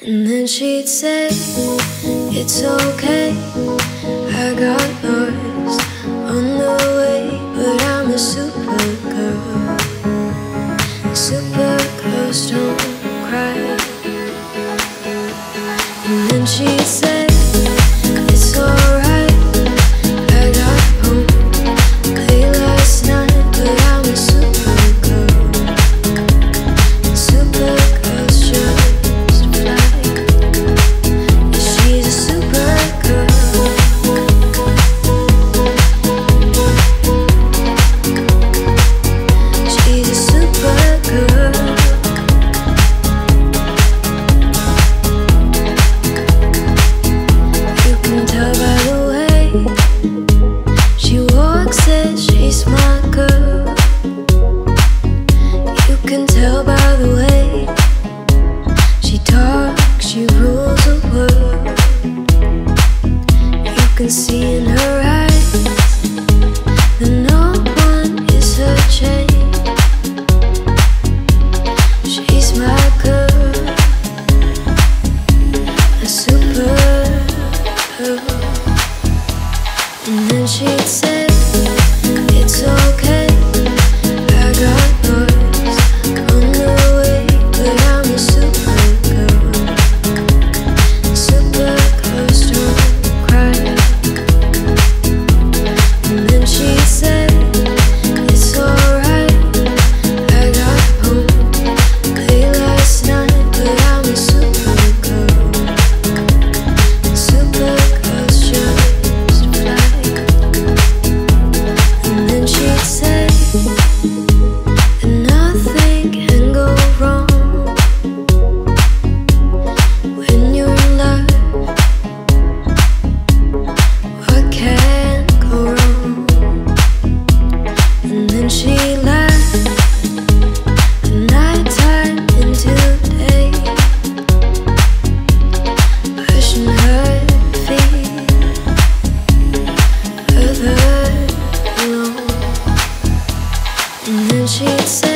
And then she'd say, It's okay, I got no. And then she'd say, It's okay. sheets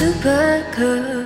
Super good.